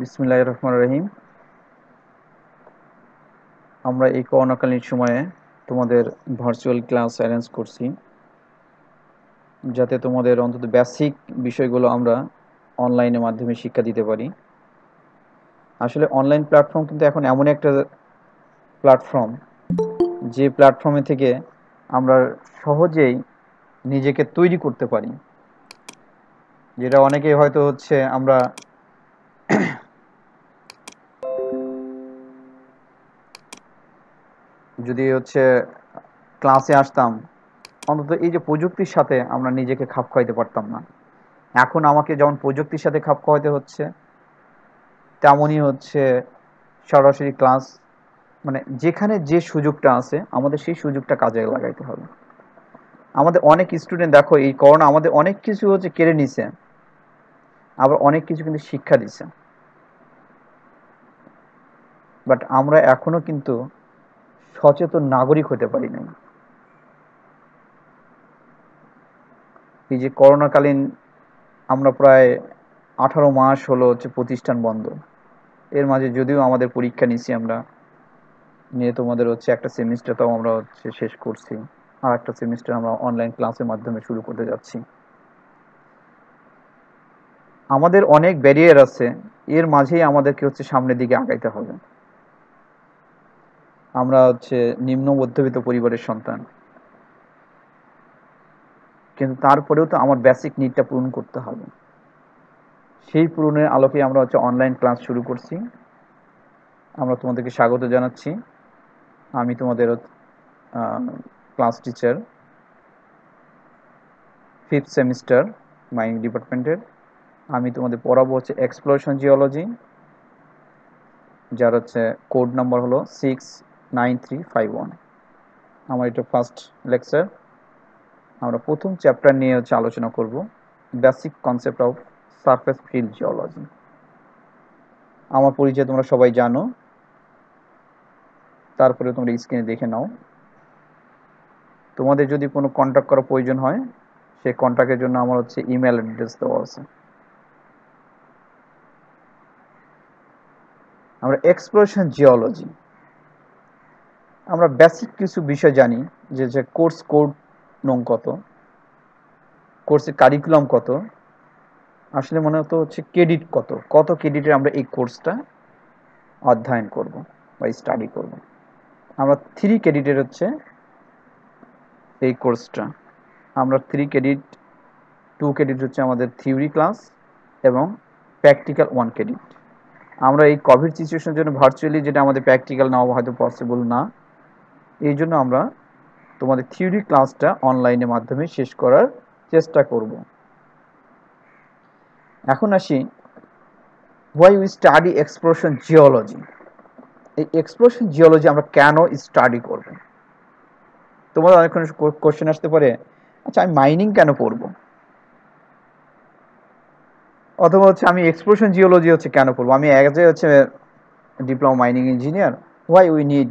বিসমিল্লাহ রহমান রহিম। আমরা এই করোনাকালীন সময়ে তোমাদের ভার্চুয়াল ক্লাস অ্যারেঞ্জ করছি, যাতে তোমাদের অন্তত বেসিক বিষয়গুলো আমরা অনলাইনের মাধ্যমে শিক্ষা দিতে পারি। আসলে অনলাইন প্ল্যাটফর্ম কিন্তু এখন এমন একটা প্ল্যাটফর্ম যে প্ল্যাটফর্মে থেকে আমরা সহজেই নিজেকে তৈরি করতে পারি। যেটা অনেকেই হয়তো হচ্ছে আমরা যদি হচ্ছে ক্লাসে আসতাম, অন্তত এই যে প্রযুক্তির সাথে আমরা নিজেকে খাপ খাওয়াইতে পারতাম না। এখন আমাকে যেমন প্রযুক্তির সাথে খাপ খাওয়াইতে হচ্ছে, তেমনই হচ্ছে সরাসরি ক্লাস মানে যেখানে যে সুযোগটা আছে, আমাদের সেই সুযোগটা কাজে লাগাইতে হবে। আমাদের অনেক স্টুডেন্ট দেখো, এই করোনা আমাদের অনেক কিছু হচ্ছে কেড়ে নিছে, আবার অনেক কিছু কিন্তু শিক্ষা দিছে। বাট আমরা এখনও কিন্তু সচেতন নাগরিক হতে পারি নাই। এই যে করোনাকালীন আমরা প্রায় আঠারো মাস হলো হচ্ছে প্রতিষ্ঠান বন্ধ। এর মাঝে যদিও আমাদের পরীক্ষা নিছি আমরা, নিয়ে তোমাদের হচ্ছে একটা সেমিস্টারটাও আমরা হচ্ছে শেষ করছি। আর একটা সেমিস্টার আমরা অনলাইন ক্লাসের মাধ্যমে শুরু করতে যাচ্ছি। আমাদের অনেক ব্যারিয়ার আছে, এর মাঝেই আমাদেরকে হচ্ছে সামনের দিকে আগাইতে হবে। আমরা হচ্ছে নিম্ন মধ্যবিত্ত পরিবারের সন্তান। কিন্তু তারপরেও তো আমার বেসিক নিডটা পূরণ করতে হবে। সেই পূরণের আলোকে আমরা হচ্ছে অনলাইন ক্লাস শুরু করছি। আমরা তোমাদেরকে স্বাগত জানাচ্ছি। আমি তোমাদের class teacher fifth semester mining ডিপার্টমেন্টের আমি তোমাদের পড়াবো হচ্ছে এক্সপ্লোরেশন জিওলজি যার হচ্ছে কোড নাম্বার হলো six nine three five one. আমার এটা ফার্স্ট লেকচার আমরা প্রথম চ্যাপ্টার নিয়ে হচ্ছে আলোচনা করব basic concept of surface field geology আমার পরিচয় তোমরা সবাই জানো। তারপরে তোমরা স্ক্রিনে দেখে নাও। তোমাদের যদি কোনো কন্ট্যাক্ট করার প্রয়োজন হয়, সেই কন্ট্যাক্টের জন্য আমার হচ্ছে ইমেল অ্যাড্রেস দেওয়া আছে। আমরা এক্সপ্লোরেশন জিওলজি আমরা বেসিক কিছু বিষয় জানি, যে যে কোর্স কোড নং কত কোর্সের কারিকুলাম কত, আসলে মনে হতো হচ্ছে ক্রেডিট কত কত ক্রেডিটের আমরা এই কোর্সটা অধ্যয়ন করব বা স্টাডি করব। আমরা থ্রি ক্রেডিটের হচ্ছে এই কোর্সটা আমরা থ্রি ক্রেডিট টু ক্রেডিট হচ্ছে আমাদের থিওরি ক্লাস এবং প্র্যাকটিক্যাল ওয়ান ক্রেডিট আমরা এই কোভিড সিচুয়েশনের জন্য ভার্চুয়ালি যেটা আমাদের প্র্যাকটিক্যাল নেওয়া হয়তো পসিবল না এই জন্য আমরা তোমাদের থিওরি ক্লাসটা অনলাইনের মাধ্যমে শেষ করার চেষ্টা করব। এখন আসি why we study exploration geology এই এক্সপ্লোরেশন জিওলজি আমরা কেন স্টাডি করব? তোমাদের অনেক কোশ্চেন আসতে পারে আচ্ছা আমি মাইনিং কেন পড়ব অথবা হচ্ছে, আমি এক্সপ্লোরেশন জিওলজি হচ্ছে কেন পড়ব আমি এক হচ্ছে diploma mining engineer why we need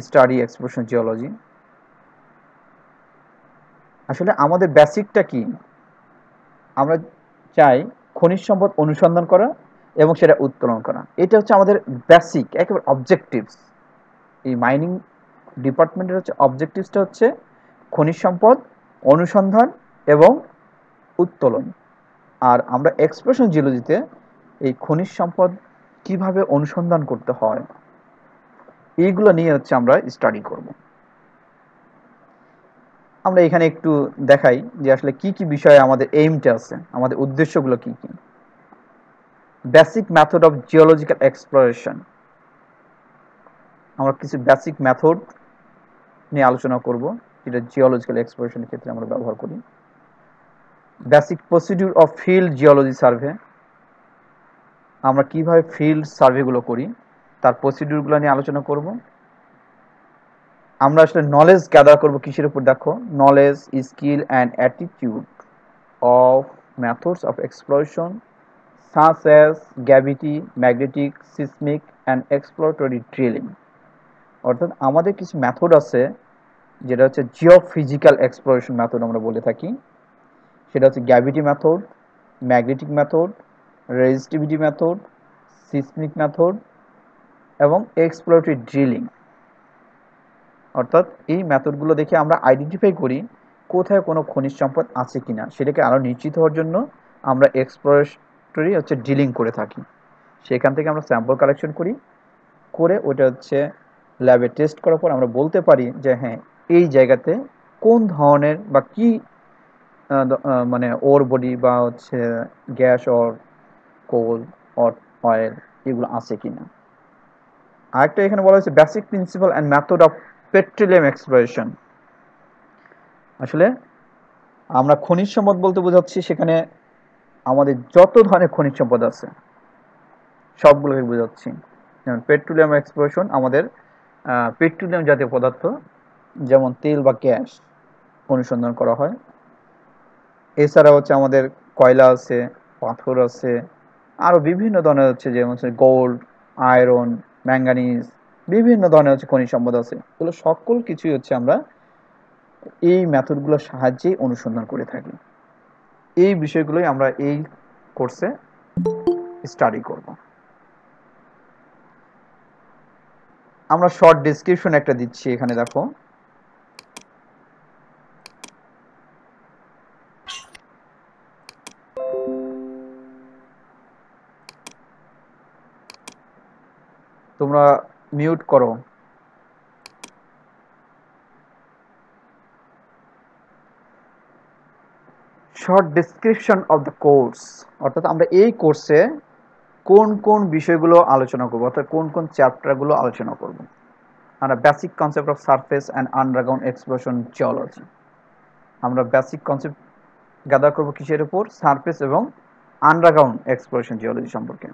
study exploration geology আসলে আমাদের বেসিকটা কি? আমরা চাই খনিজ সম্পদ অনুসন্ধান করা এবং সেটা উত্তোলন করা। এটা হচ্ছে আমাদের বেসিক একেবারে অবজেক্টিভস এই মাইনিং ডিপার্টমেন্টের হচ্ছে অবজেক্টিভসটা হচ্ছে খনিজ সম্পদ অনুসন্ধান এবং উত্তোলন। আর আমরা এক্সপ্রেশন জিওলজিতে এই খনিজ সম্পদ কীভাবে অনুসন্ধান করতে হয়? এইগুলো নিয়ে হচ্ছে আমরা স্টাডি করব। আমরা এখানে একটু দেখাই যে আসলে কি কি বিষয়ে আমাদের এইমটা আছে, আমাদের উদ্দেশ্যগুলো কি কি। Basic method of geological exploration আমরা কিছু বেসিক মেথড নিয়ে আলোচনা করব, যেটা জিওলজিক্যাল এক্সপ্লোরেশনের ক্ষেত্রে আমরা ব্যবহার করি। Basic procedure of field geology survey আমরা কীভাবে ফিল্ড সার্ভেগুলো করি তার প্রসিডিউরগুলো নিয়ে আলোচনা করব। আমরা আসলে নলেজ গ্যাদার করব কিসের উপর, দেখো। Knowledge skill and attitude of methods of exploration such as gravity magnetic seismic and exploratory drilling অর্থাৎ আমাদের কিছু মেথড আছে, যেটা হচ্ছে জিওফিজিক্যাল এক্সপ্লোরেশন মেথড আমরা বলে থাকি। সেটা হচ্ছে gravity method magnetic method resistivity method seismic method এবং এক্সপ্লোরেটরি ড্রিলিং অর্থাৎ এই মেথডগুলো দেখে আমরা আইডেন্টিফাই করি কোথায় কোনো খনিজ সম্পদ আছে কিনা, সেটাকে আরও নিশ্চিত হওয়ার জন্য আমরা এক্সপ্লোরেটরি হচ্ছে ড্রিলিং করে থাকি। সেখান থেকে আমরা স্যাম্পল কালেকশন করি, করে ওটা হচ্ছে ল্যাবে টেস্ট করার পর আমরা বলতে পারি যে হ্যাঁ এই জায়গাতে কোন ধরনের বা কি মানে ওর বডি বা হচ্ছে gas or coal or oil এগুলো আছে কিনা। আরেকটা এখানে বলা হয়েছে basic principle and method of petroleum exploration আসলে আমরা খনিজ সম্পদ বলতে বোঝাচ্ছি, সেখানে আমাদের যত ধরনের খনিজ সম্পদ আছে, সবগুলোকে বোঝাচ্ছি। যেমন পেট্রোলিয়াম এক্সপ্লোরেশন আমাদের পেট্রোলিয়াম জাতীয় পদার্থ, যেমন তেল বা গ্যাস অনুসন্ধান করা হয়। এছাড়া হচ্ছে আমাদের কয়লা আছে, পাথর আছে আরও বিভিন্ন ধরনের হচ্ছে, যেমন হচ্ছে গোল্ড আয়রন ম্যাঙ্গানিজ, বিভিন্ন ধরনের হচ্ছে খনিজ সম্পদ আছে। এগুলো সকল কিছুই হচ্ছে আমরা এই মেথডগুলোর সাহায্যে অনুসন্ধান করে থাকি। এই বিষয়গুলোই আমরা এই কোর্সে স্টাডি করব। আমরা শর্ট ডিসক্রিপশন একটা দিচ্ছি এখানে দেখো। তোমরা মিউট করো। Short description of the course অর্থাৎ আমরা এই কোর্সে কোন কোন বিষয়গুলো আলোচনা করব, অর্থাৎ কোন কোন চ্যাপ্টারগুলো আলোচনা করব। আমরা basic concept of surface and underground explosion geology আমরা বেসিক কনসেপ্ট গ্যাদার করব কিসের উপর? সারফেস এবং আন্ডারগ্রাউন্ড এক্সপ্লোরেশন জিওলজি সম্পর্কে।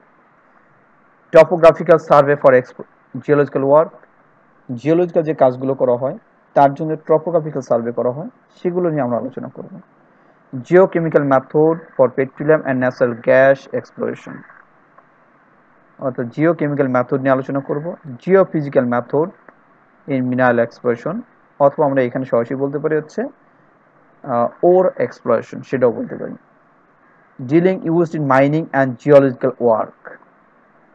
Topographical survey for geological work geological যে কাজগুলো করা হয়, তার জন্য টপোগ্রাফিক্যাল সার্ভে করা হয়, সেগুলো নিয়ে আমরা আলোচনা করব। Geochemical method for petroleum and natural gas exploration অর্থাৎ জিওকেমিক্যাল মেথড নিয়ে আলোচনা করব। Geophysical method in mineral exploration অথবা আমরা এখানে সরাসরি বলতে পারি হচ্ছে ওর এক্সপ্লোরেশন সেটাও বলতে পারি। Drilling used in mining and geological work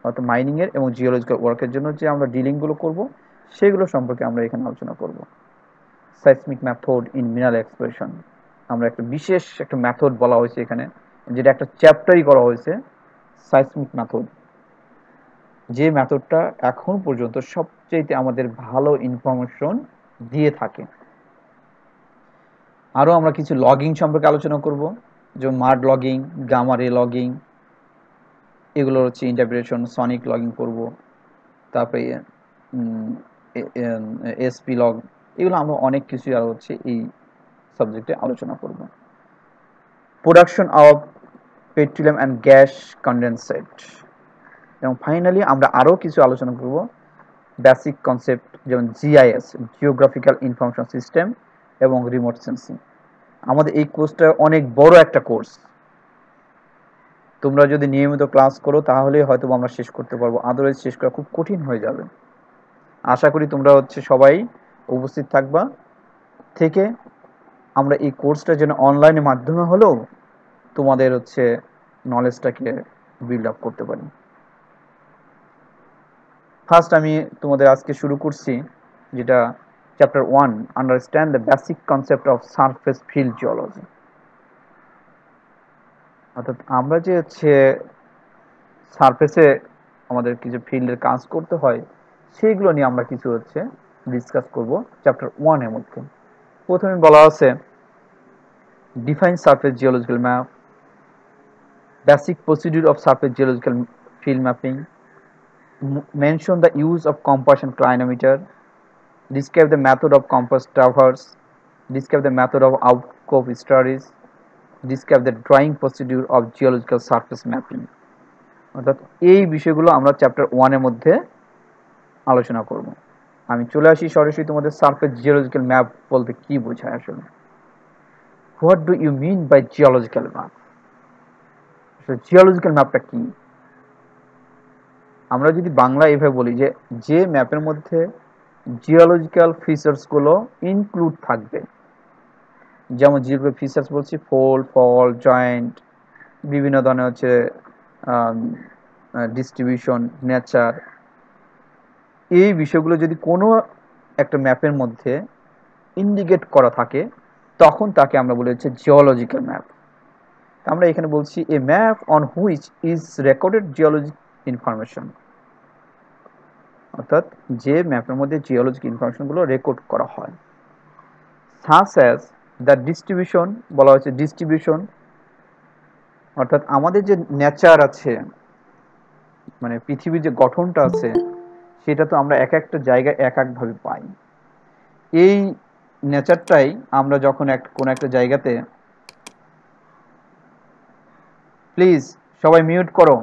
অর্থাৎ মাইনিংয়ের এবং জিওলজিক্যাল ওয়ার্কের জন্য যে আমরা ডিলিংগুলো করব, সেগুলো সম্পর্কে আমরা এখানে আলোচনা করব। Seismic method in mineral exploration আমরা একটা বিশেষ একটা মেথড বলা হয়েছে এখানে, যেটা একটা চ্যাপ্টারই করা হয়েছে সাইসমিক মেথড যে মেথডটা এখন পর্যন্ত সবচেয়ে আমাদের ভালো ইনফরমেশন দিয়ে থাকে। আরও আমরা কিছু লগিং সম্পর্কে আলোচনা করব, যেমন মার্ড লগিং গামারে লগিং এগুলো হচ্ছে ইন্টারপ্রিটেশন সনিক লগিং করব, তারপরে এসপি লগ এগুলো আমরা অনেক কিছুই আর হচ্ছে এই সাবজেক্টে আলোচনা করব। Production of petroleum and gas condensate এবং ফাইনালি আমরা আরও কিছু আলোচনা করব বেসিক কনসেপ্ট যেমন জিআইএস জিওগ্রাফিক্যাল ইনফরমেশন সিস্টেম এবং রিমোট সেন্সিং আমাদের এই কোর্সটা অনেক বড় একটা কোর্স তোমরা যদি নিয়মিত ক্লাস করো তাহলে হয়তো আমরা শেষ করতে পারব। আদারওয়াইজ শেষ করা খুব কঠিন হয়ে যাবে। আশা করি তোমরা হচ্ছে সবাই উপস্থিত থাকবা। থেকে আমরা এই কোর্সটা যেন অনলাইনের মাধ্যমে হলেও তোমাদের হচ্ছে নলেজটাকে বিল্ড আপ করতে পারি। ফার্স্ট আমি তোমাদের আজকে শুরু করছি, যেটা chapter one understand the basic concept of surface field geology অর্থাৎ আমরা যে হচ্ছে সারফেসে আমাদের কিছু ফিল্ডের কাজ করতে হয়, সেইগুলো নিয়ে আমরা কিছু হচ্ছে ডিসকাস করব চ্যাপ্টার ওয়ানের মধ্যে। প্রথমে বলা আছে define surface geological map basic procedure of surface geological field mapping mention the use of compass compass and clinometer describe the method of compass traverse describe the method of outcrop studies describe the drawing procedure of geological surface mapping. অর্থাৎ এই বিষয়গুলো আমরা chapter ওয়ানের মধ্যে আলোচনা করব। আমি চলে আসি সরাসরি তোমাদের সারফেস জিওলজিক্যাল ম্যাপ বলতে কি বোঝায় আসলে। What do you mean by geological map geological ম্যাপটা কি? আমরা যদি বাংলা এভাবে বলি যে যে ম্যাপের মধ্যে জিওলজিক্যাল ফিচার্সগুলো ইনক্লুড থাকবে যেমন যেগুলো ফিচার্স বলছি ফোল ফল জয়েন্ট বিভিন্ন ধরনের হচ্ছে ডিস্ট্রিবিউশন নেচার এই বিষয়গুলো যদি কোনো একটা ম্যাপের মধ্যে ইন্ডিকেট করা থাকে, তখন তাকে আমরা বলি হচ্ছে জিওলজিক্যাল ম্যাপ আমরা এখানে বলছি a map on which is recorded geology information অর্থাৎ যে ম্যাপের মধ্যে জিওলজিক ইনফরমেশনগুলো রেকর্ড করা হয়। সাস অ্যাজ দ্য ডিস্ট্রিবিউশন বলা হয়েছে ডিস্ট্রিবিউশন অর্থাৎ আমাদের যে নেচার আছে মানে পৃথিবীর যে গঠনটা আছে, সেটা তো আমরা এক একটা জায়গায় এক একভাবে পাই। এই নেচারটাই আমরা যখন এক, কোনো একটা জায়গাতে প্লিজ সবাই মিউট করো।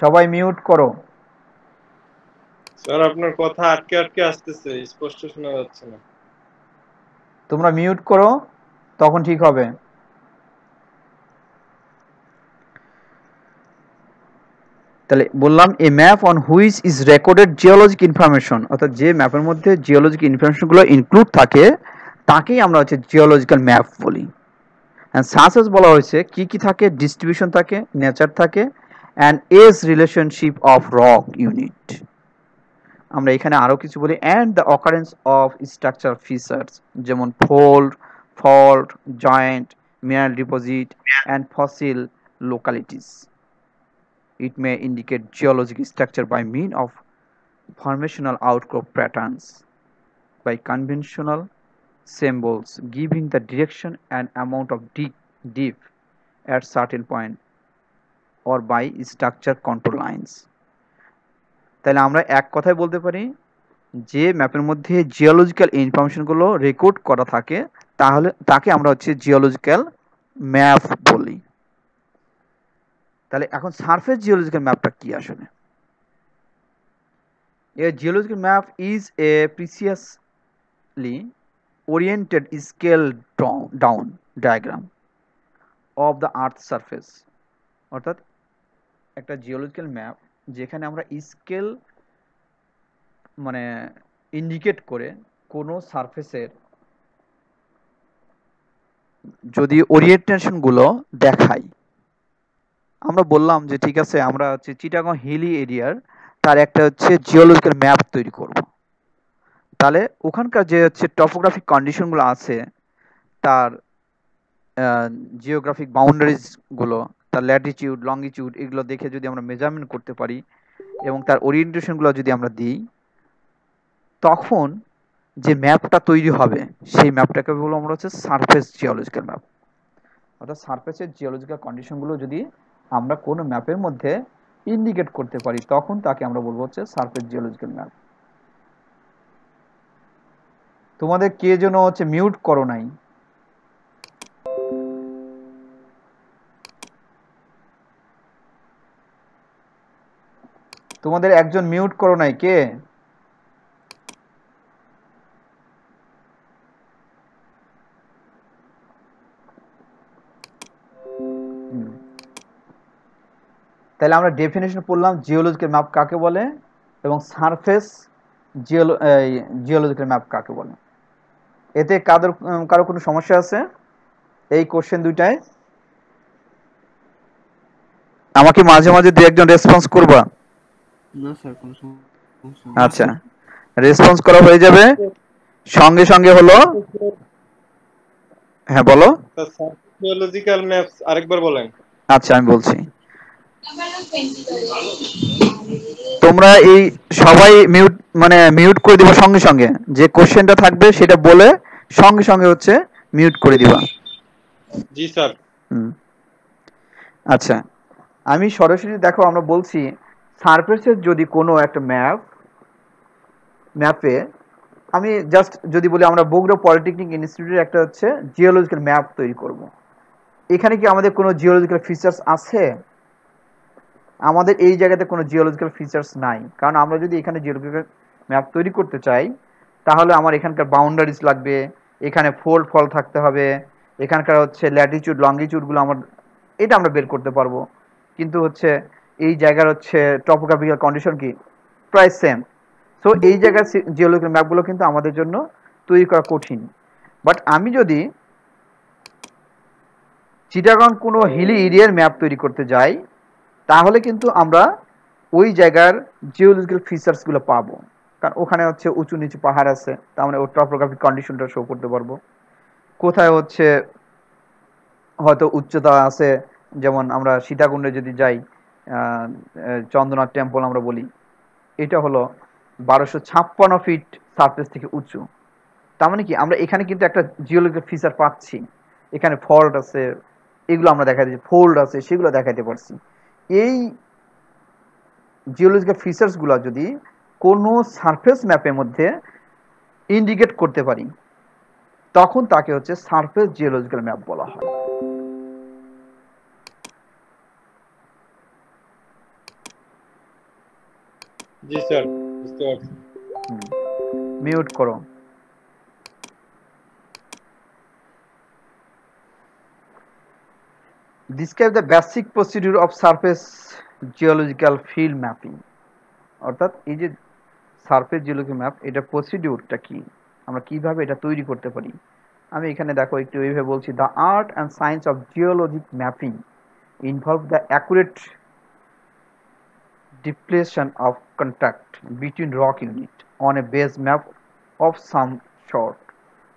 সবাই মিউট করো। স্যার আপনার কথা আটকে আটকে আসতেছে, স্পষ্ট শোনা যাচ্ছে না। তোমরা মিউট করো, তখন ঠিক হবে। তাহলে বললাম a map on which is recorded geologic information অর্থাৎ যে ম্যাপের মধ্যে জিওলজিক ইনফরমেশনগুলো ইনক্লুড থাকে, তাকেই আমরা হচ্ছে জিওলজিক্যাল ম্যাপ বলি। অ্যান্ড সাসেস বলা হয়েছে, কি কি থাকে ডিস্ট্রিবিউশন থাকে নেচার থাকে and age relationship of rock unit আমরা এখানে আরও কিছু বলি and the occurrence of structure features যেমন fold fault joint mineral deposit and fossil localities it may indicate geologic structure by mean of formational outcrop patterns by conventional symbols giving the direction and amount of dip dip at certain point or by structure control lines তাহলে আমরা এক কথায় বলতে পারি যে ম্যাপের মধ্যে geological ইনফরমেশনগুলো রেকর্ড করা থাকে, তাহলে তাকে আমরা হচ্ছে জিওলজিক্যাল ম্যাপ বলি। তাহলে এখন সারফেস জিওলজিক্যাল ম্যাপটা কি আসলে? A geological map is a precisely oriented scale down diagram of the earth surface অর্থাৎ একটা জিওলজিক্যাল ম্যাপ যেখানে আমরা স্কেল মানে ইন্ডিকেট করে কোনো সারফেসের যদি ওরিয়েন্টেশনগুলো দেখাই। আমরা বললাম যে, ঠিক আছে, আমরা হচ্ছে চিটাগং হিলি এরিয়ার তার একটা হচ্ছে জিওলজিক্যাল ম্যাপ তৈরি করব। তাহলে ওখানকার যে হচ্ছে টপোগ্রাফিক কন্ডিশনগুলো আছে, তার জিওগ্রাফিক বাউন্ডারিজগুলো তার ল্যাটিটিউড লঙ্গিটিউড এগুলো দেখে যদি আমরা মেজারমেন্ট করতে পারি এবং তার ওরিয়েন্টেশনগুলো যদি আমরা দিই, তখন যে ম্যাপটা তৈরি হবে, সেই ম্যাপটাকে বলব আমরা হচ্ছে সারফেস জিওলজিক্যাল ম্যাপ অর্থাৎ সারফেসের জিওলজিক্যাল কন্ডিশনগুলো যদি আমরা কোনো ম্যাপের মধ্যে ইন্ডিকেট করতে পারি, তখন তাকে আমরা বলব হচ্ছে সারফেস জিওলজিক্যাল ম্যাপ তোমাদের কে যেন হচ্ছে মিউট করো নাই? তোমাদের একজন মিউট করো নাই, কে? তাহলে আমরা ডেফিনেশন পড়লাম জিওলজিক্যাল ম্যাপ কাকে বলে এবং সারফেস জিওলো জিওলজিক্যাল ম্যাপ কাকে বলে। এতে কাদের কারও কোনো সমস্যা আছে? এই কোশ্চেন দুইটায়। আমাকে মাঝে মাঝে দু একজন রেসপন্স করবা। না স্যার কোনো সমস্যা আচ্ছা রেসপন্স করা হয়ে যাবে। সঙ্গে সঙ্গে হলো হ্যাঁ বলো। জিওলজিক্যাল ম্যাপস আরেকবার বলেন। আচ্ছা আমি বলছি। তোমরা এই সবাই মিউট মানে মিউট করে দিবা সঙ্গে সঙ্গে। যে কোশ্চেনটা থাকবে সেটা বলে সঙ্গে সঙ্গে হচ্ছে মিউট করে দিবা। জি স্যার। হুম। আচ্ছা আমি সরাসরি দেখো আমরা বলছি সারফেসের যদি কোনো একটা ম্যাপ ম্যাপে আমি জাস্ট যদি বলি আমরা বগুড়া পলিটেকনিক ইনস্টিটিউটের একটা হচ্ছে জিওলজিক্যাল ম্যাপ তৈরি করব। এখানে কি আমাদের কোনো জিওলজিক্যাল ফিচার্স আছে? আমাদের এই জায়গাতে কোনো জিওলজিক্যাল ফিচার্স নাই। কারণ আমরা যদি এখানে জিওলজিক্যাল ম্যাপ তৈরি করতে চাই, তাহলে আমার এখানকার বাউন্ডারিজ লাগবে, এখানে ফোল্ড ফল থাকতে হবে, এখানকার হচ্ছে ল্যাটিচিউড লঙ্গিচিউডগুলো আমার, এটা আমরা বের করতে পারব। কিন্তু হচ্ছে এই জায়গার হচ্ছে টপোগ্রাফিক্যাল কন্ডিশন কি? প্রায় সেম সো এই জায়গার জিওলজিক্যাল ম্যাপগুলো কিন্তু আমাদের জন্য তৈরি করা কঠিন। বাট আমি যদি চিটাগং কোনো হিলি এরিয়ার ম্যাপ তৈরি করতে যাই, তাহলে কিন্তু আমরা ওই জায়গার জিওলজিক্যাল ফিচার্সগুলো পাবো। কারণ ওখানে হচ্ছে উঁচু নিচু পাহাড় আছে, তার মানে ওর টপোগ্রাফিক কন্ডিশনটা শো করতে পারব। কোথায় হচ্ছে হয়তো উচ্চতা আছে, যেমন আমরা সীতাকুণ্ডে যদি যাই চন্দ্রনাথ টেম্পল আমরা বলি। এটা হলো বারোশো ছাপ্পান্ন ফিট সারফেস থেকে উঁচু। তার মানে কি? আমরা এখানে কিন্তু একটা জিওলজিক্যাল ফিচার পাচ্ছি। এখানে ফল্ট আছে, এগুলো আমরা দেখা দিচ্ছি। ফোল্ড আছে, সেগুলো দেখাতে পারছি। এই জিওলজিক্যাল ফিচার্সগুলো যদি কোনো সারফেস ম্যাপের মধ্যে ইন্ডিকেট করতে পারি, তখন তাকে হচ্ছে সারফেস জিওলজিক্যাল ম্যাপ বলা হয়। জি, স্যার, বুঝতে পারছি। মিউট করো। Describe the basic procedure of surface geological field mapping. অর্থাৎ এই যে সারফেস জিওলজিক্যাল ম্যাপ এটা প্রসিডিউরটা কি? আমরা কীভাবে এটা তৈরি করতে পারি? আমি এখানে দেখো, একটু এইভাবে বলছি the art and science of geologic mapping involve the accurate depletion of contact between rock unit on a base map of some sort.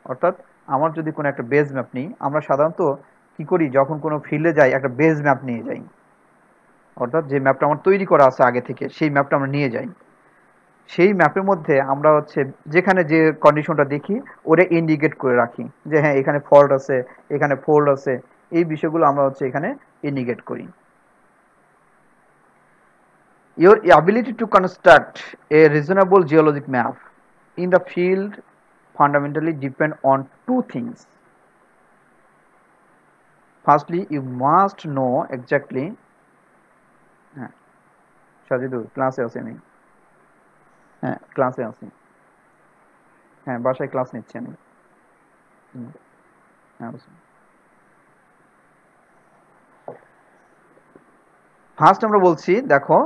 অর্থাৎ আমার যদি কোনো একটা বেজ ম্যাপ নিই, আমরা সাধারণত কি করি? যখন কোনো ফিল্ডে যাই, একটা বেজ ম্যাপ নিয়ে যাই। অর্থাৎ যে ম্যাপটা আমার তৈরি করা আছে আগে থেকে, সেই ম্যাপটা আমরা নিয়ে যাই। সেই ম্যাপের মধ্যে আমরা হচ্ছে যেখানে যে কন্ডিশনটা দেখি, ওটা ইন্ডিকেট করে রাখি যে হ্যাঁ এখানে ফল্ট আছে, এখানে ফোল্ড আছে, এই বিষয়গুলো আমরা হচ্ছে এখানে ইন্ডিকেট করি। Your ability to construct a reasonable geologic map in the field fundamentally depend on two things firstly you must know exactly হ্যাঁ আমি হ্যাঁ ক্লাসে হ্যাঁ বাসায় ক্লাস নিচ্ছি আমি হ্যাঁ ফার্স্ট আমরা বলছি দেখো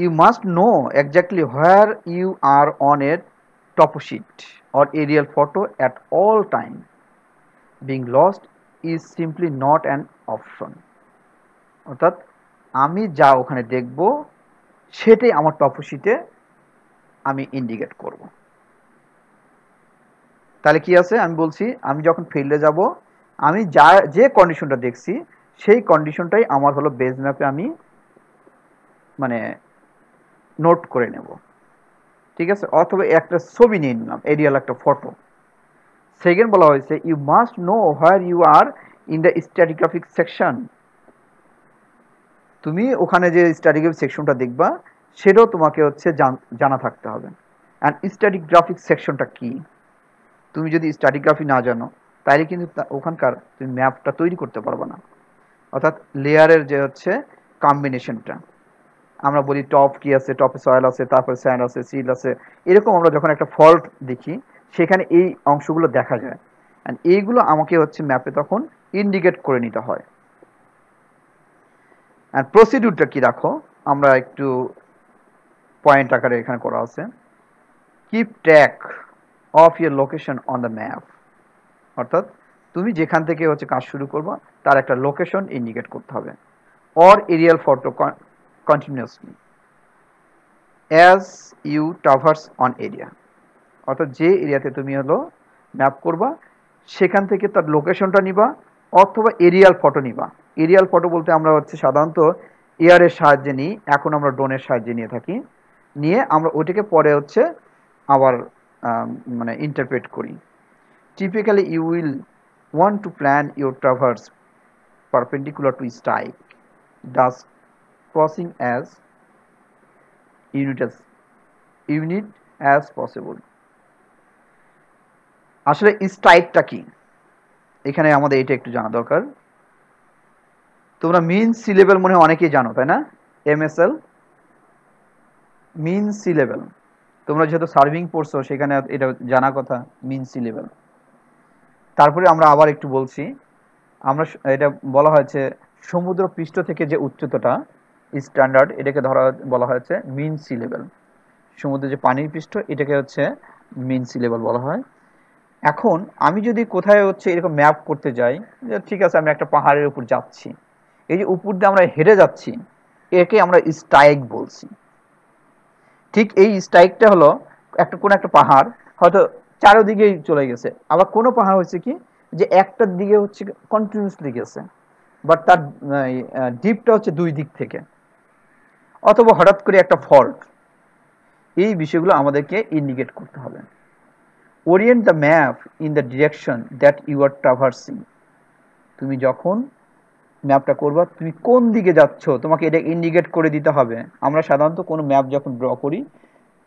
you must know exactly where you are on a toposheet or aerial photo at all time being lost is simply not an option অর্থাৎ আমি যা ওখানে দেখব, সেটাই আমার টপোশিটে আমি ইন্ডিকেট করব। তাহলে কি আছে? আমি বলছি, আমি যখন ফিল্ডে যাব, আমি যা, যে কন্ডিশনটা দেখছি, সেই কন্ডিশনটাই আমার হলো বেজ ম্যাপে আমি মানে নোট করে নেব। ঠিক আছে? অথবা একটা ছবি নিয়ে নিলাম, এরিয়াল একটা ফটো। সেকেন্ড বলা হয়েছে you must know where you are in the stratigraphic section তুমি ওখানে যে স্ট্যাটিগ্রাফিক সেকশনটা দেখবা, সেটাও তোমাকে হচ্ছে জান- থাকতে হবে। অ্যান্ড স্ট্যাটিগ্রাফিক সেকশনটা কি? তুমি যদি স্ট্যাটিগ্রাফি না জানো তাহলে কিন্তু ওখানকার তুমি ম্যাপটা তৈরি করতে পারবে না। অর্থাৎ লেয়ারের যে হচ্ছে কম্বিনেশনটা আমরা বলি টপ কি আছে টপে সয়েল আছে, তারপরে স্যান্ড আছে সিল আছে। এরকম আমরা যখন একটা ফল্ট দেখি, সেখানে এই অংশগুলো দেখা যায়। অ্যান্ড এইগুলো আমাকে হচ্ছে ম্যাপে তখন ইন্ডিকেট করে নিতে হয়। অ্যান্ড প্রসিডিউরটা কি রাখো আমরা একটু পয়েন্ট আকারে এখানে করা আছে। Keep track of your location on the map অর্থাৎ তুমি যেখান থেকে হচ্ছে কাজ শুরু করবা, তার একটা লোকেশন ইন্ডিকেট করতে হবে। Or aerial photo continuously as you traverse on area. অর্থাৎ যে এরিয়াতে তুমি হলো ম্যাপ করবা, সেখান থেকে তার লোকেশনটা নিবা অথবা এরিয়াল ফটো নিবা। এরিয়াল ফটো বলতে আমরা হচ্ছে সাধারণত এয়ারের সাহায্যে নিই, এখন আমরা ড্রোনের সাহায্যে নিয়ে থাকি। নিয়ে আমরা ওটাকে পরে হচ্ছে আবার মানে ইন্টারপ্রেট করি। Typically you will want to plan your traverse perpendicular to strike thus crossing as unit as unit as possible. আসলে স্ট্রাইকটা কি? এখানে আমাদের এটা একটু জানা দরকার। তোমরা মিন সি লেভেল মনে হয় অনেকেই জানো, তাই না? এমএসএল মিন সি লেভেল তোমরা যেহেতু সার্ভিং পড়ছো, সেখানে এটা জানা কথা মিন সি লেভেল তারপরে আমরা আবার একটু বলছি, আমরা এটা বলা হয়েছে সমুদ্র পৃষ্ঠ থেকে যে উচ্চতাটা স্ট্যান্ডার্ড এটাকে ধরা, বলা হয়েছে মিন সি লেভেল সমুদ্রে যে পানির পৃষ্ঠ, এটাকে হচ্ছে মিন সি লেভেল বলা হয়। এখন আমি যদি কোথায় হচ্ছে এরকম ম্যাপ করতে যাই, যে ঠিক আছে, আমি একটা পাহাড়ের উপর যাচ্ছি। এই যে উপর দিয়ে আমরা হেঁটে যাচ্ছি, একে আমরা স্ট্রাইক বলছি। ঠিক এই স্ট্রাইকটা হলো একটা, কোনো একটা পাহাড়, হয়তো চারোদিকেই চলে গেছে। আবার কোনো পাহাড় হচ্ছে কি, যে একটার দিকে হচ্ছে কন্টিনিউসলি গেছে। বাট তার ডিপটা হচ্ছে দুই দিক থেকে। অথবা হঠাৎ করে একটা ফল্ট এই বিষয়গুলো আমাদেরকে ইন্ডিকেট করতে হবে। Orient the map in the direction that you are traversing তুমি যখন ম্যাপটা করবা, তুমি কোন দিকে যাচ্ছ, তোমাকে এটা ইন্ডিকেট করে দিতে হবে। আমরা সাধারণত কোনো ম্যাপ যখন ড্র করি,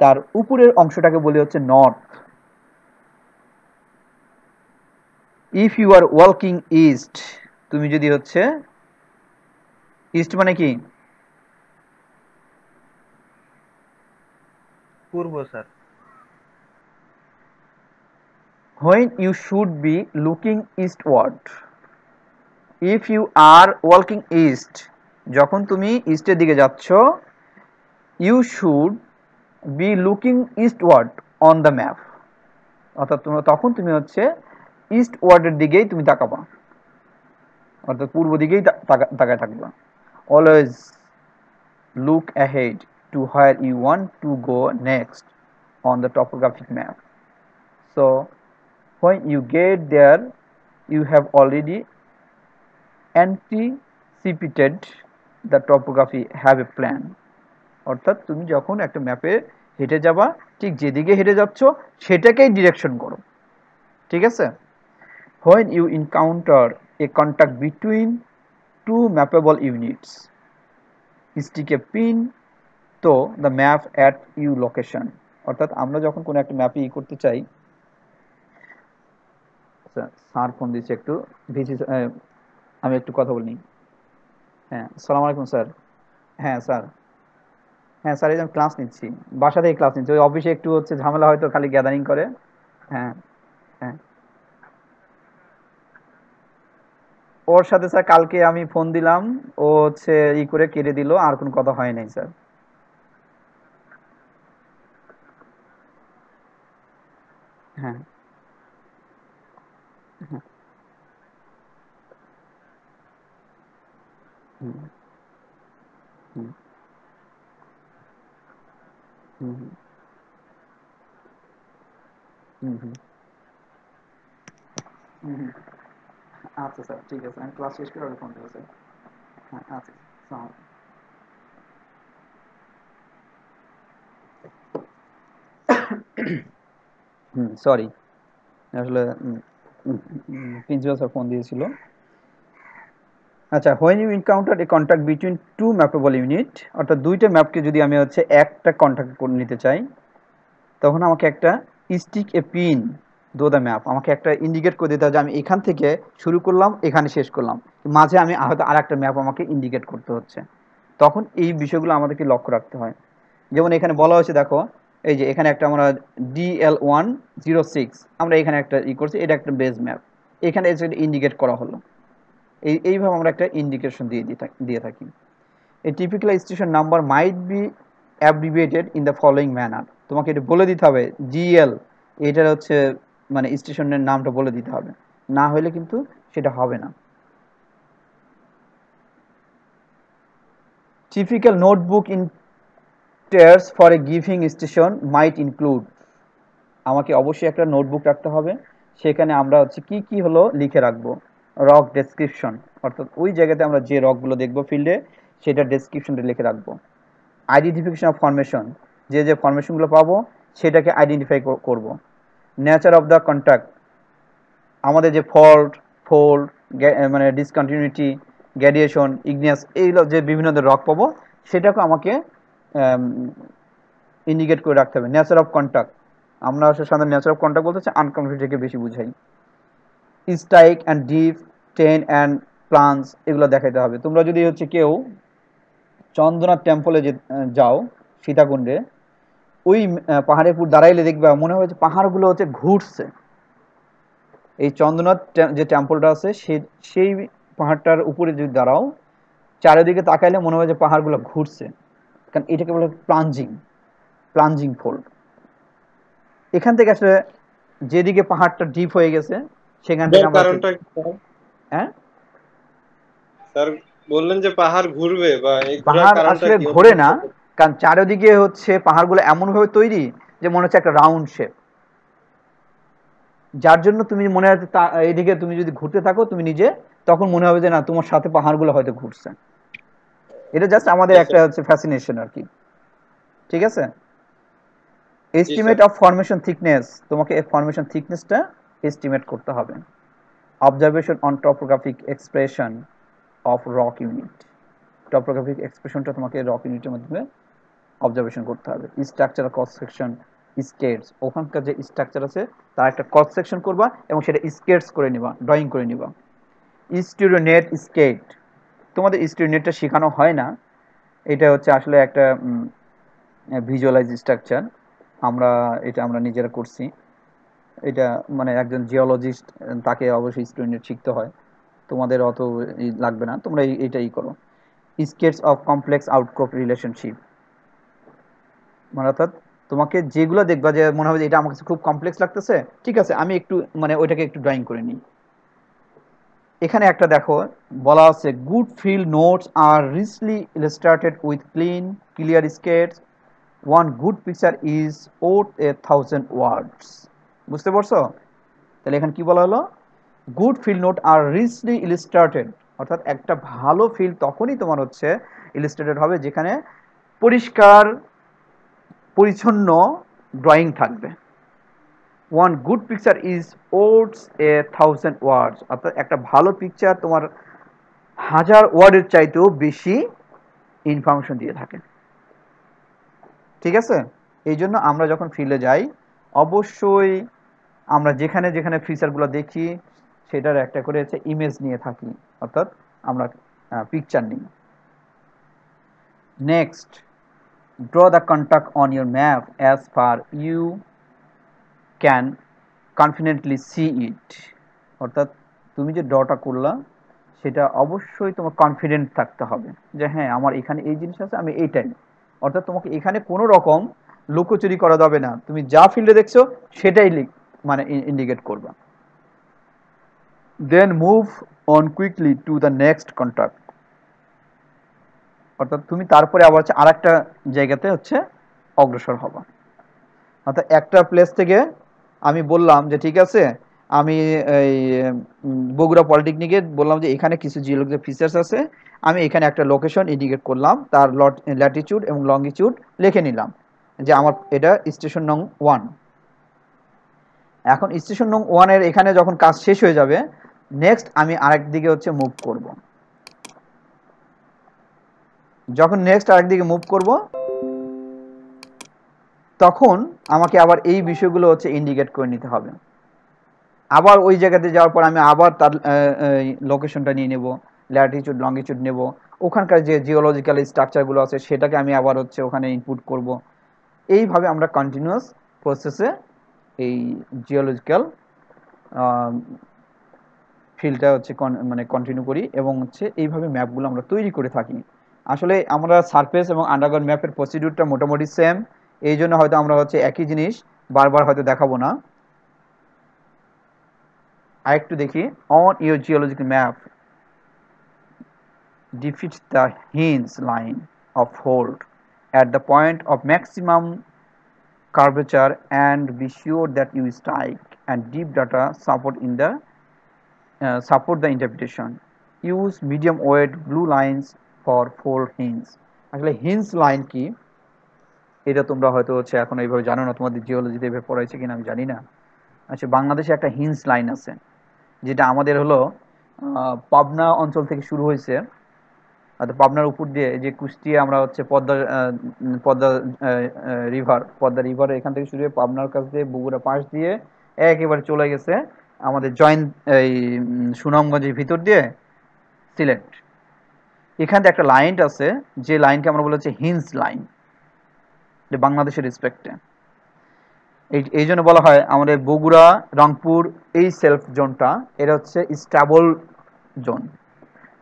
তার উপরের অংশটাকে বলি হচ্ছে north if you are working east তুমি যদি হচ্ছে ইস্ট মানে কি? করব sir. When you should be looking eastward if you are working east যখন তুমি ইস্টের দিকে যাচ্ছ you should be looking eastward on the map অর্থাৎ তোমরা তখন তুমি হচ্ছে ইস্ট ওয়ার্ডের দিকেই তুমি তাকাবা। অর্থাৎ পূর্ব দিকেই তাকায় থাকবা। Always look ahead to where you want to go next on the topographic map so when you get there you have already anticipated the topography have a plan Or that to me, Jokun at অর্থাৎ তুমি যখন একটা ম্যাপে হেঁটে যাবা ঠিক যেদিকে হেঁটে যাচ্ছ সেটাকেই ডিরেকশন করো ঠিক when you encounter a contact between two mappable units, stick a pin pin the map at you location অর্থাৎ আমরা যখন কোনো একটা ম্যাপে ই করতে চাই আচ্ছা স্যার ফোন দিচ্ছে একটু। ভিসি আমি একটু কথা বলি হ্যাঁ সালাম আলাইকুম স্যার হ্যাঁ স্যার হ্যাঁ স্যার এই আমি ক্লাস নিচ্ছি। বাসা থেকে ক্লাস নিচ্ছি। ওই অফিসে একটু হচ্ছে ঝামেলা হয়তো খালি গ্যাদারিং করে। হ্যাঁ হ্যাঁ। ওর সাথে স্যার কালকে আমি ফোন দিলাম। ও হচ্ছে ই করে কেটে দিল। আর কোনো কথা হয় নাই স্যার হ্যাঁ। হুম। আচ্ছা স্যার, ঠিক আছে। আমি ক্লাস শেষ করে ফোন স্যার হ্যাঁ আচ্ছা সালাম সরি আসলে প্রিন্সিপাল স্যার ফোন দিয়েছিল। আচ্ছা when you encounter a contact between two mappable unit অর্থাৎ দুইটা ম্যাপকে যদি আমি হচ্ছে একটা কন্ট্যাক্ট করে নিতে চাই, তখন আমাকে একটা stick a pin to the map আমাকে একটা ইন্ডিকেট করে দিতে হবে যে আমি এখান থেকে শুরু করলাম, এখানে শেষ করলাম। মাঝে আমি হয়তো আর একটা ম্যাপ আমাকে ইন্ডিকেট করতে হচ্ছে। তখন এই বিষয়গুলো আমাদেরকে লক্ষ্য রাখতে হয়। যেমন এখানে বলা হয়েছে, দেখো এই যে এখানে একটা আমরা ডিএল ওয়ান জিরো সিক্স আমরা এখানে একটা ই করছি, এটা একটা বেস ম্যাপ এখানে ইন্ডিকেট করা হলো। এই, এইভাবে আমরা একটা ইন্ডিকেশন দিয়ে দিয়ে থাকি- এই typical station number might be abbreviated in the following manner তোমাকে এটা বলে দিতে হবে জিএল এটার হচ্ছে মানে স্টেশনের নামটা বলে দিতে হবে। না হলে কিন্তু সেটা হবে না। typical notebook in tears for a giving station might include. আমাকে অবশ্যই একটা নোটবুক রাখতে হবে। সেখানে আমরা হচ্ছে কি কি হলো লিখে রাখব। রক ডেসক্রিপশন অর্থাৎ ওই জায়গাতে আমরা যে রকগুলো দেখব ফিল্ডে সেটা ডেসক্রিপশনটা লিখে রাখব। আইডেন্টিফিকেশন অফ ফরমেশন যে যে ফরমেশনগুলো পাবো, সেটাকে আইডেন্টিফাই করব। নেচার অফ দ্য কন্ট্যাক্ট আমাদের যে ফল্ট ফোল্ড মানে ডিসকন্টিনিউটি গ্যাডিয়েশন ইগনিয়াস এইগুলো যে বিভিন্ন রক পাবো, সেটাকে আমাকে ইন্ডিকেট করে রাখতে হবে। নেচার অফ কন্ট্যাক্ট আমরা আসলে সাধারণত নেচার অফ কন্ট্যাক্ট বলতে হচ্ছে আনকনক্রিটকে বেশি বুঝাই। Strike and dip ten and planes এগুলো দেখাইতে হবে। তোমরা যদি হচ্ছে কেউ চন্দ্রনাথ টেম্পলে যে যাও, সীতাকুণ্ডে, ওই পাহাড়ের উপর দাঁড়াইলে দেখবে মনে হয় যে পাহাড়গুলো হচ্ছে ঘুরছে। এই চন্দ্রনাথ যে টেম্পলটা আছে, সে, সেই পাহাড়টার উপরে যদি দাঁড়াও, চারিদিকে তাকাইলে মনে হয় যে পাহাড়গুলো ঘুরছে। কারণ এটাকে বলে প্লাঞ্জিং প্লাঞ্জিং ফোল্ড এখান থেকে আসলে যেদিকে পাহাড়টা ডিপ হয়ে গেছে সেখান থেকে আমরা? হ্যাঁ? স্যার বললেন যে পাহাড় ঘুরবে বা এই পাহাড় আসলে ঘোরে না কারণ চারিদিকে হচ্ছে পাহাড়গুলো এমন ভাবে তৈরি যে মনে হচ্ছে একটা রাউন্ড শেপ যার জন্য তুমি মনে হচ্ছে তা- এইদিকে তুমি যদি ঘুরতে থাকো তুমি নিজে তখন মনে হবে যে না তোমার সাথে পাহাড়গুলো হয়তো ঘুরছে। এটা জাস্ট আমাদের একটা হচ্ছে ফ্যাসিনেশন আর কি। ঠিক আছে? এস্টিমেট অফ ফরমেশন থিকনেস তোমাকে এই ফরমেশন থিকনেসটা এস্টিমেট করতে হবে। Observation on topographic expression of rock unit topographic এক্সপ্রেশনটা তোমাকে রক ইউনিটের মাধ্যমে অবজারভেশন করতে হবে। স্ট্রাকচার কস সেকশন স্কেটস ওখানকার যে স্ট্রাকচার আছে তার একটা কস সেকশন করবা এবং সেটা স্কেটস করে নিবা ড্রয়িং করে নিবা। স্টুডিও নেট স্কেট তোমাদের স্টুডেন্টটা শেখানো হয় না। এটা হচ্ছে আসলে একটা ভিজুয়ালাইজ স্ট্রাকচার আমরা, এটা আমরা নিজেরা করছি। এটা মানে একজন জিওলজিস্ট তাকে অবশ্যই স্টুডেন্ট শিখতে হয়। তোমাদের অত লাগবে না। তোমরা এটাই করো। Sketches of complex outcrop relationship মানে অর্থাৎ তোমাকে যেগুলো দেখবা যে মনে হবে এটা আমার কাছে খুব কমপ্লেক্স লাগতেছে, ঠিক আছে, আমি একটু মানে ওইটাকে একটু ড্রয়িং করে নিই। এখানে একটা দেখো, বলা আছে good field notes are richly illustrated with clean clear sketches one good picture is worth a thousand words বুঝতে পারছ? তাহলে এখানে কি বলা হলো? Good field note are richly illustrated অর্থাৎ একটা ভালো ফিল তখনই তোমার হচ্ছে ইলিস্ট্রেটেড হবে যেখানে পরিষ্কার, পরিচ্ছন্ন ড্রয়িং থাকবে। One good picture is words a thousand words অর্থাৎ একটা ভালো পিকচার তোমার হাজার ওয়ার্ডের চাইতেও বেশি ইনফরমেশন দিয়ে থাকে। ঠিক আছে? এই জন্য আমরা যখন ফিল্ডে যাই, অবশ্যই আমরা যেখানে যেখানে ফিচারগুলো দেখি, সেটার একটা করে হচ্ছে ইমেজ নিয়ে থাকি। অর্থাৎ আমরা পিকচার নিই। Next draw the contact on your map as far you. Can confidently see it. অর্থাৎ তুমি যে ড্রটা করলা, সেটা অবশ্যই তোমার কনফিডেন্ট থাকতে হবে। যে হ্যাঁ আমার এখানে এই জিনিস আছে, আমি এইটাই। অর্থাৎ তোমাকে এখানে কোনো রকম লুকোচুরি করা যাবে না। তুমি যা ফিল্ডে দেখছ, সেটাই মানে ইন্ডিকেট করবা। Then move on quickly to the next contact অর্থাৎ তুমি তারপরে আবার হচ্ছে আরেকটা জায়গাতে হচ্ছে অগ্রসর হবা। অর্থাৎ একটা প্লেস থেকে আমি বললাম যে, ঠিক আছে। আমি এই বগুড়া পলিটেকনিকে বললাম যে, এখানে কিছু জিওলজিক্যাল ফিচার্স আছে। আমি এখানে একটা লোকেশন ইন্ডিকেট করলাম, তার লট ল্যাটিটিউড এবং লঙ্গিটিউড লিখে নিলাম যে, আমার, এটা স্টেশন নং ওয়ান এখন স্টেশন নং ওয়ানের এখানে যখন কাজ শেষ হয়ে যাবে নেক্সট আমি আরেক দিকে হচ্ছে মুভ করব। যখন নেক্সট আরেক দিকে মুভ করব তখন আমাকে আবার এই বিষয়গুলো হচ্ছে ইন্ডিকেট করে নিতে হবে। আবার ওই জায়গাতে যাওয়ার পর আমি আবার তার লোকেশনটা নিয়ে নেব ল্যাটিটিউড লঙ্গিটিউড নেব। ওখানকার যে জিওলজিক্যাল স্ট্রাকচারগুলো আছে সেটাকে আমি আবার হচ্ছে ওখানে ইনপুট করব। এইভাবে আমরা কন্টিনিউয়াস প্রসেসে এই জিওলজিক্যাল ফিল্ডটা হচ্ছে মানে কন্টিনিউ করি এবং হচ্ছে এইভাবে ম্যাপগুলো আমরা তৈরি করে থাকি। আসলে আমরা সারফেস এবং আন্ডারগ্রাউন্ড ম্যাপের প্রসিডিউরটা মোটামুটি সেম এই জন্য হয়তো আমরা হচ্ছে একই জিনিস বারবার হয়তো দেখাবো না। আর একটু দেখি on your geological map define the hinge line of hold at the point of maximum curvature and be sure that you strike and dip data support in the support the interpretation use medium weight blue lines for fold hinges আসলে hinge line কি? এটা তোমরা হয়তো হচ্ছে এখন এইভাবে জানো না, তোমাদের জিওলজিতে এভাবে পড়াইছে কিনা আমি জানি না। আচ্ছা বাংলাদেশে একটা হিন্স লাইন আছে, যেটা আমাদের হলো পাবনা অঞ্চল থেকে শুরু হয়েছে। অর্থাৎ পাবনার উপর দিয়ে যে কুষ্টিয়া আমরা হচ্ছে পদ্মা পদ্মা রিভার পদ্মা রিভার এখান থেকে শুরু হয়ে পাবনার কাছ দিয়ে বগুড়া পাশ দিয়ে একেবারে চলে গেছে আমাদের জয়েন্ট এই সুনামগঞ্জের ভিতর দিয়ে সিলেট। এখান থেকে একটা লাইন আছে, যে লাইনকে আমরা বলে হচ্ছে হিন্স লাইন যে বাংলাদেশের রেসপেক্টে এই এই জন্য বলা হয় আমাদের বগুড়া, রংপুর, এই সেলফ জোনটা এটা হচ্ছে স্ট্যাবল জোন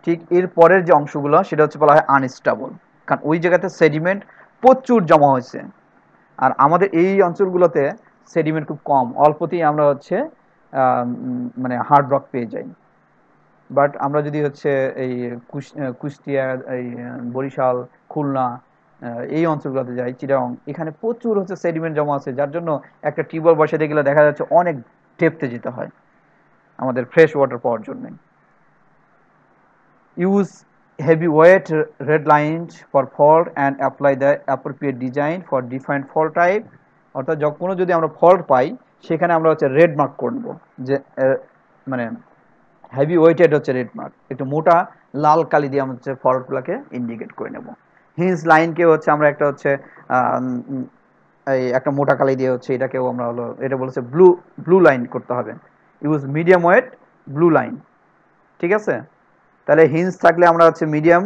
ঠিক এর পরের যে অংশগুলো, সেটা হচ্ছে বলা হয় আনস্টেবল কারণ ওই জায়গাতে সেডিমেন্ট প্রচুর জমা হয়েছে। আর আমাদের এই অঞ্চলগুলোতে সেডিমেন্ট খুব কম। অল্পতেই আমরা হচ্ছে মানে হার্ড রক পেয়ে যাই। বাট আমরা যদি হচ্ছে এই কুষ্টিয়া, এই, বরিশাল, খুলনা এই অঞ্চলগুলোতে যাই চিটাগং। এখানে প্রচুর হচ্ছে সেডিমেন্ট জমা আছে, যার জন্য একটা টিউবওয়েল বসাতে গেলে দেখা যাচ্ছে অনেক ডেপথে যেতে হয় আমাদের ফ্রেশ ওয়াটার পাওয়ার জন্য। Use heavy weight red line for fault and apply the appropriate design for defined fault type অর্থাৎ যখন কোনো যদি আমরা ফল্ট পাই, সেখানে আমরা হচ্ছে রেড মার্ক করব যে মানে হেভি ওয়েটেড হচ্ছে রেড মার্ক একটু মোটা, লাল কালি দিয়ে আমরা হচ্ছে ফল্টগুলোকে ইন্ডিকেট করে নেব। হিন্স লাইনকে হচ্ছে আমরা একটা হচ্ছে এই একটা মোটা কালি দিয়ে হচ্ছে এটাকেও আমরা হলো, এটা বলেছে ব্লু ব্লু লাইন করতে হবে। Use medium weight blue line ঠিক আছে? তাহলে হিন্স থাকলে আমরা হচ্ছে মিডিয়াম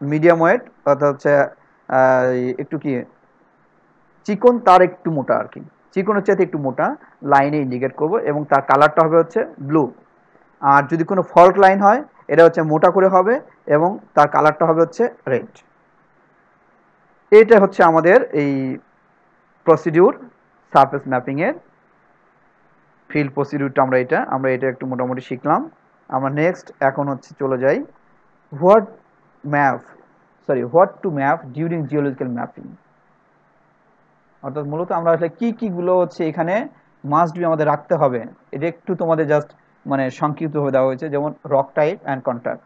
মিডিয়াম ওয়েট অর্থাৎ হচ্ছে একটু কি, চিকন তার একটু মোটা আর কি। চিকনের চাইতে একটু মোটা লাইনে ইন্ডিকেট করব এবং তার কালারটা হবে হচ্ছে ব্লু আর যদি কোনো ফল্ট লাইন হয়, এটা হচ্ছে মোটা করে হবে এবং তার কালারটা হবে হচ্ছে রেড এটা হচ্ছে আমাদের এই প্রসিডিউর সারফেস ম্যাপিংয়ের ফিল্ড প্রসিডিউরটা আমরা এটা আমরা এটা একটু মোটামুটি শিখলাম। আমরা নেক্সট এখন হচ্ছে চলে যাই। What map sorry what to map during geological mapping অর্থাৎ মূলত আমরা আসলে কি কি গুলো হচ্ছে এখানে মাস্ট বি আমাদের রাখতে হবে। এটা একটু তোমাদের জাস্ট মানে সংক্ষিপ্তভাবে দেওয়া হয়েছে, যেমন rock type and contact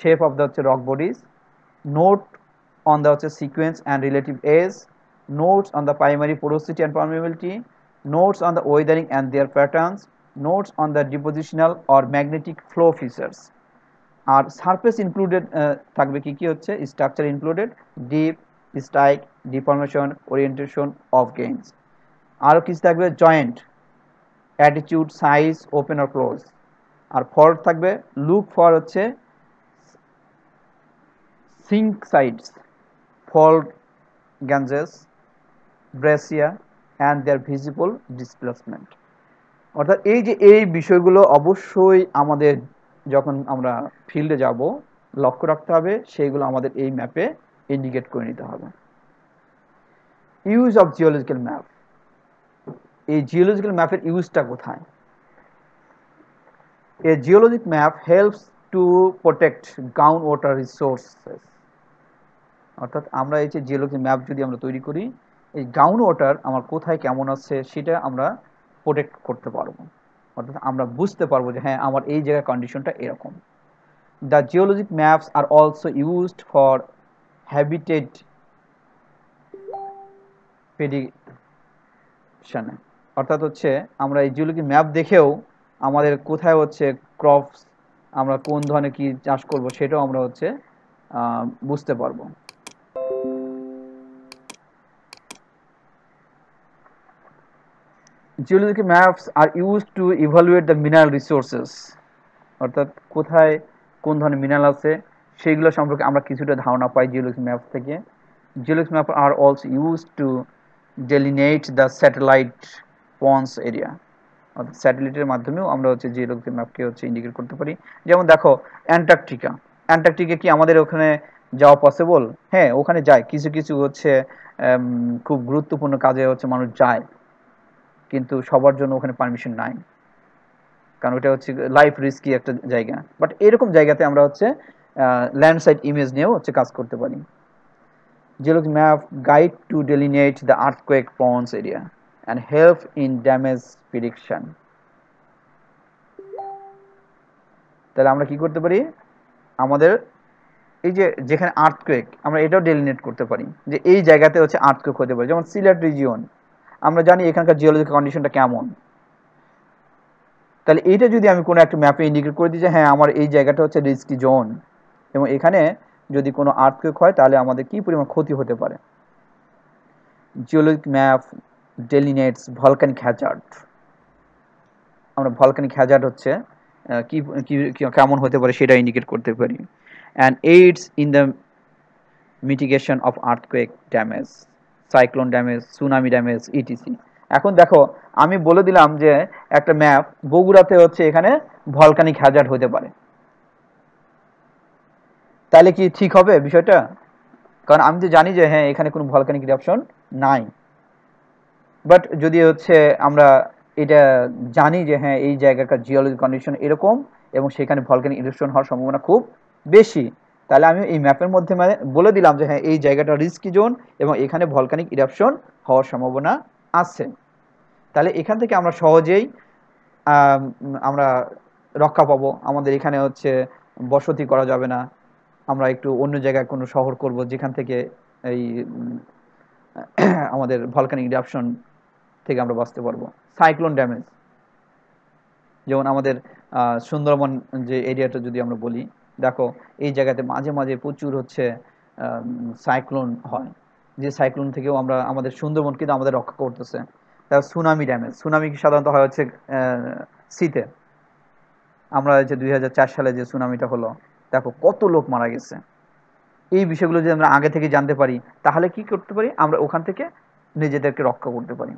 shape of the হচ্ছে rock bodies note on the হচ্ছে sequence and relative age notes on the primary porosity and permeability notes on the weathering and their patterns notes on the depositional or magnetic flow features. আর surface included থাকবে কি কি হচ্ছে? Structure included dip strike deformation orientation of grains আরও কিছু থাকবে joint attitude size open আর close আর ফল্ট থাকবে লুক ফর হচ্ছে slickensides fault gouges, breccia and their visible displacement অর্থাৎ এই যে এই বিষয়গুলো অবশ্যই আমাদের যখন আমরা ফিল্ডে যাব, লক্ষ্য রাখতে হবে, সেইগুলো আমাদের এই ম্যাপে ইন্ডিকেট করে নিতে হবে। ইউজ অফ জিওলজিক্যাল ম্যাপ এই জিওলজিক্যাল ম্যাপের ইউজটা কোথায়? A geologic map helps to protect ground water resources অর্থাৎ আমরা এই যে জিওলজি ম্যাপ যদি আমরা তৈরি করি, এই গ্রাউন্ড ওয়াটার আমার কোথায় কেমন আছে সেটা আমরা প্রোটেক্ট করতে পারব। অর্থাৎ আমরা বুঝতে পারব যে হ্যাঁ আমার এই জায়গার কন্ডিশনটা এরকম। The geologic maps are also used for habitat প্রেডিকশনে অর্থাৎ হচ্ছে আমরা এই জিওলজি ম্যাপ দেখেও আমাদের কোথায় হচ্ছে ক্রপস আমরা কোন ধরনের কি চাষ করব সেটাও আমরা হচ্ছে বুঝতে পারব। Geological maps are use to evaluate the mineral resources অর্থাৎ কোথায় কোন ধরনের মিনারেল আছে, সেইগুলো সম্পর্কে আমরা কিছুটা ধারণা পাই জিওলজি ম্যাপ থেকে। Geology map are also use to delineate the satellite ponds area অর্থাৎ স্যাটেলাইটের মাধ্যমেও আমরা হচ্ছে জিওলজি ম্যাপকে হচ্ছে ইন্ডিকেট করতে পারি। যেমন দেখো অ্যান্টার্কটিকা অ্যান্টার্কটিকা কি আমাদের ওখানে যাওয়া পসিবল হ্যাঁ ওখানে যায়। কিছু কিছু হচ্ছে খুব গুরুত্বপূর্ণ কাজে হচ্ছে মানুষ যায়। কিন্তু সবার জন্য ওখানে পারমিশন নাই। কারণ ওটা হচ্ছে লাইফ রিস্কি একটা জায়গা। বাট এরকম জায়গাতে আমরা হচ্ছে ল্যান্ডসাইড ইমেজ নিয়েও হচ্ছে কাজ করতে পারি। Geology map guide to delineate the earthquake prone area and help in damage prediction তাহলে আমরা কি করতে পারি? আমাদের এই যে যেখানে আর্থকোয়েক আমরা এটাও ডেলিনেট করতে পারি যে এই জায়গাতে হচ্ছে আর্থকোয়েক হতে পারে। যেমন সিলেট রিজিয়ন আমরা জানি এখানকার জিওলজিক্যাল কন্ডিশনটা কেমন। তাহলে এইটা যদি আমি কোনো একটা ম্যাপে ইন্ডিকেট করে দিই যে হ্যাঁ আমার এই জায়গাটা হচ্ছে রিস্কি জোন এবং এখানে যদি কোনো আর্থকুয়েক হয়, তাহলে আমাদের কি পরিমাণ ক্ষতি হতে পারে? Geologic map delineates volcanic hazard আমরা ভলকানিক হ্যাজার্ড হচ্ছে কি- কেমন হতে পারে সেটা ইন্ডিকেট করতে পারি। And aids in the mitigation of earthquake damage cyclone damage tsunami damage ETC এখন দেখো, আমি বলে দিলাম যে একটা ম্যাপ বগুড়াতে হচ্ছে এখানে ভলকানিক হ্যাজার্ড হতে পারে। তাহলে কি ঠিক হবে বিষয়টা? কারণ আমি তো জানি যে হ্যাঁ এখানে কোনো ভলকানিক ইরাপশন নাই। বাট যদি হচ্ছে আমরা এটা জানি যে হ্যাঁ এই জায়গাকার জিওলজি কন্ডিশন এরকম এবং সেখানে ভলকানিক ইরuption হওয়ার সম্ভাবনা খুব বেশি তাহলে আমি এই ম্যাপের মধ্যে মানে বলে দিলাম যে হ্যাঁ এই জায়গাটা রিস্কি জোন এবং এখানে ভলকানিক ইরাপশন হওয়ার সম্ভাবনা আছে। তাহলে এখান থেকে আমরা সহজেই আমরা রক্ষা পাবো। আমাদের এখানে হচ্ছে বসতি করা যাবে না। আমরা একটু অন্য জায়গায় কোনো শহর করব যেখান থেকে এই, আমাদের ভলকানিক ইরাপশন থেকে আমরা বাঁচতে পারব। সাইক্লোন ড্যামেজ যেমন আমাদের সুন্দরবন যে এরিয়াটা যদি আমরা বলি দেখো, এই জায়গাতে মাঝে মাঝে প্রচুর হচ্ছে সাইক্লোন হয়, যে সাইক্লোন থেকেও আমরা, আমাদের সুন্দরবন কিন্তু আমাদের রক্ষা করতেছে। তারপর সুনামি ড্যামেজ সুনামি সাধারণত হয় হচ্ছে শীতে। আমরা যে দুই হাজার চার সালে যে সুনামিটা হলো, দেখো কত লোক মারা গেছে। এই বিষয়গুলো যদি আমরা আগে থেকে জানতে পারি, তাহলে কি করতে পারি? আমরা ওখান থেকে নিজেদেরকে রক্ষা করতে পারি।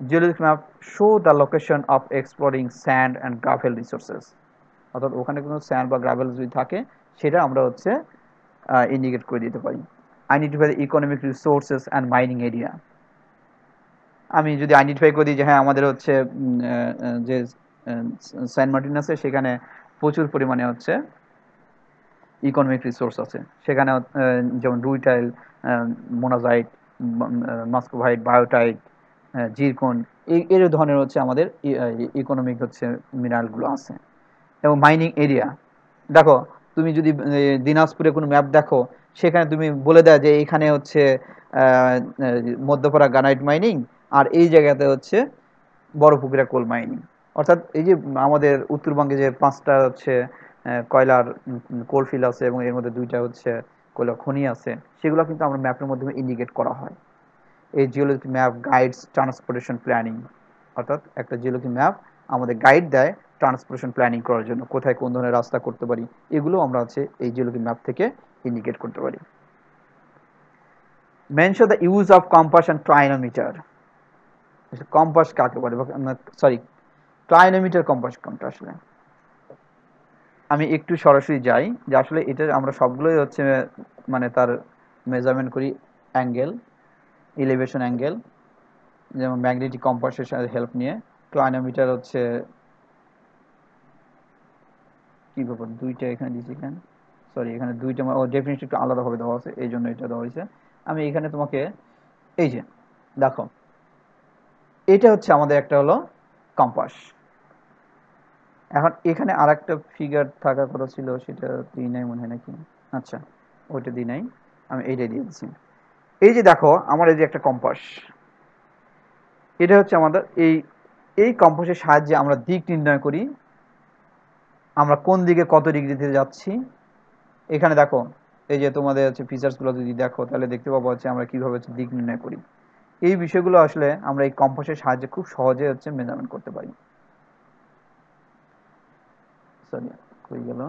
Geologic map show the location of exploring sand and gravel resources অর্থাৎ ওখানে কোনো স্যান্ড বা গ্রাভেল যদি থাকে, সেটা আমরা হচ্ছে ইন্ডিকেট করে দিতে পারি। Identify economic resources and mining area আমি যদি আইডেন্টিফাই করে দিই যে হ্যাঁ আমাদের হচ্ছে যে সেন্ট মার্টিন আছে, সেখানে প্রচুর পরিমাণে হচ্ছে ইকোনমিক রিসোর্স আছে। সেখানে যেমন rutile monazite muscovite biotite zircon এই, এর ধরনের হচ্ছে আমাদের ইকোনমিক হচ্ছে মিনারেলগুলো আছে। এবং মাইনিং এরিয়া দেখো, তুমি যদি দিনাজপুরে কোনো ম্যাপ দেখো, সেখানে তুমি বলে দেয় যে এখানে হচ্ছে মধ্যপাড়া গ্রানাইট মাইনিং আর এই জায়গাতে হচ্ছে বড় পুকুরা কোল মাইনিং অর্থাৎ এই যে আমাদের উত্তরবঙ্গে যে পাঁচটা হচ্ছে কয়লার কোলফিল্ড আছে এবং এর মধ্যে দুইটা হচ্ছে কয়লা খনি আছে, সেগুলো কিন্তু আমরা ম্যাপের মাধ্যমে ইন্ডিকেট করা হয়। এই geology map guides transportation planning অর্থাৎ একটা জিওলজি ম্যাপ আমাদের গাইড দেয় ট্রান্সপোর্টেশন প্ল্যানিং করার জন্য, কোথায় কোন ধরনের রাস্তা করতে পারি, এগুলো আমরা হচ্ছে এই জিওলজি ম্যাপ থেকে ইন্ডিকেট করতে পারি। Mention the use of compass and clinometer compass কাকে বলে? সরি ট্রাইনোমিটার কম্পাস কোনটা আসলে? আমি একটু সরাসরি যাই, যে আসলে এটা আমরা সবগুলোই হচ্ছে মানে তার মেজারমেন্ট করি অ্যাঙ্গেল ইলিভেশন অ্যাঙ্গেল যেমন ম্যাগনেটিক কম্পাসের সাথে হেল্প নিয়ে। ক্লাইনোমিটার হচ্ছে, কি ব্যাপার দুইটা এখানে দিয়েছি এখানে সরি এখানে দুইটা ও ডেফিনেটলি একটু আলাদাভাবে দেওয়া আছে, এই জন্য এটা দেওয়া হয়েছে। আমি এখানে তোমাকে, এই যে, দেখো, এটা হচ্ছে আমাদের একটা হলো কম্পাস এখন এখানে আর একটা ফিগার থাকার কথা ছিল, সেটা দিই নাই মনে হয় নাকি? আচ্ছা ওইটা দিই নাই, আমি এইটাই দিয়ে দিচ্ছি এই যে দেখো, আমার এই যে একটা কম্পাস এটা হচ্ছে আমাদের এই এই কম্পাসের সাহায্যে আমরা দিক নির্ণয় করি। আমরা কোন দিকে কত ডিগ্রিতে যাচ্ছি? এখানে দেখো, এই যে তোমাদের হচ্ছে ফিচার্সগুলো যদি দেখো, তাহলে দেখতে পাবো হচ্ছে আমরা কীভাবে হচ্ছে দিক নির্ণয় করি। এই বিষয়গুলো আসলে আমরা এই কম্পাসের সাহায্যে খুব সহজে হচ্ছে মেজারমেন্ট করতে পারি। সরি কই গেল?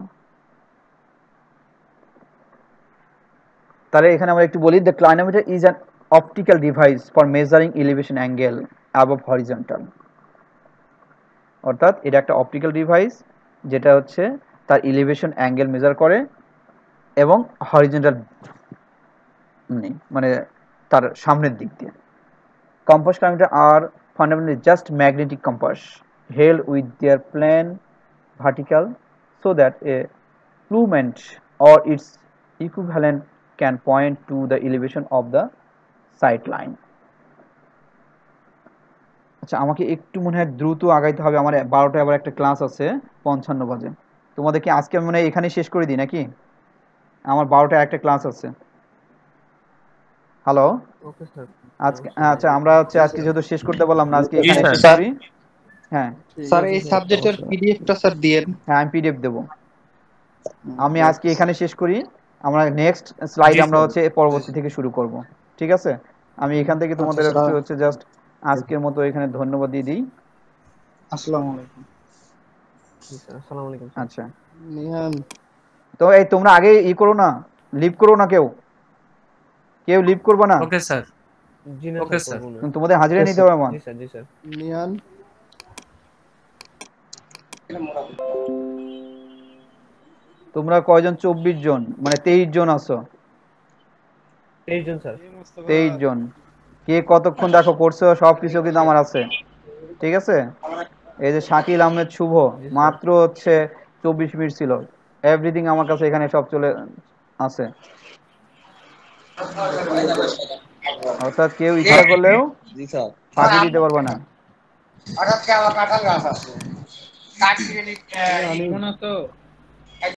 তাহলে এখানে আমরা একটু বলি the clinometer is an optical device for measuring elevation angle above horizontal অর্থাৎ এটা একটা অপটিক্যাল ডিভাইস যেটা হচ্ছে তার ইলিভেশন অ্যাঙ্গেল মেজার করে এবং হরিজন্টাল মানে তার সামনের দিক দিয়ে। Compass clinometer are fundamentally just magnetic compass held with their plane vertical so that a plumage or its equivalent can point to the elevation of the sight line. আচ্ছা আমাকে একটু মনে হয় দ্রুত আগাইতে হবে। আমার বারোটায় আবার একটা ক্লাস আছে পঞ্চান্ন বাজে। তোমাদের কি আজকে আমি মনে হয় এখানে শেষ করে দিই নাকি? আমার বারোটায় একটা ক্লাস আছে। হ্যালো আজকে আচ্ছা আমরা হচ্ছে আজকে যেহেতু শেষ করতে পারলাম না আজকে এখানে শেষ করি। হ্যাঁ। স্যার এই সাবজেক্টের পিডিএফটা স্যার দিয়েন হ্যাঁ আমি পিডিএফ দেবো। আমি আজকে এখানে শেষ করি। আমরা নেক্সট স্লাইড আমরা হচ্ছে পরবর্তী থেকে শুরু করব। ঠিক আছে? আমি এখান থেকে তোমাদের আচ্ছা। একটু হচ্ছে জাস্ট আজকের মতো এখানে ধন্যবাদ দিয়ে দিই। আসসালামু আলাইকুম। আসসালামু আলাইকুম আচ্ছা। নিহান। তো এই তোমরা আগে ই করো না লিভ করো না কেউ। কেউ লিভ করবে না। Okay sir. জি না Okay, স্যার। তোমাদের হাজিরা নিতে হবে আমার। জি স্যার জি স্যার। নিহান। তোমরা কয়জন? চব্বিশ জন মানে তেইশ জন আছো। তেইশ জন স্যার। তেইশ জন। কে কতক্ষণ দেখো করছ সব কিছু কিন্তু আমার আছে। ঠিক আছে? এই যে শাকিল আহমেদ শুভ মাত্র হচ্ছে চব্বিশ মিনিট ছিল। এভরিথিং আমার কাছে এখানে সব চলে আছে। অর্থাৎ কেউ ইচ্ছা করলেও জি ফাঁকি দিতে পারবে না। হঠাৎ করে আমার কাঁঠাল গাছ আছে?